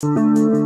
Música